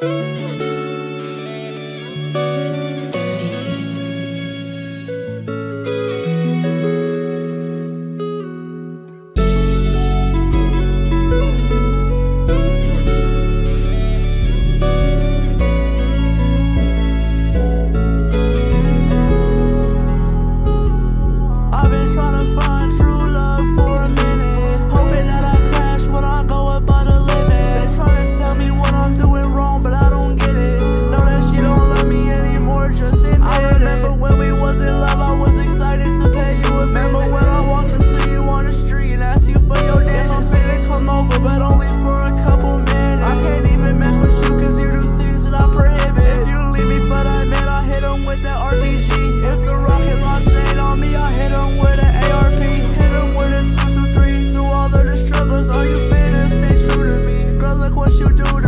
Thank you. love, I was excited to pay you a Remember when I walked into you on the street and asked you for your dance? I'm finna come over, but only for a couple minutes. I can't even mess with you cause you do things that I prohibit. If you leave me for that man, I hit him with that RPG. If the rocket launch ain't on me, I hit him with an ARP. Hit him with a 223. Through all of the struggles, are you finna stay true to me? Girl, look what you do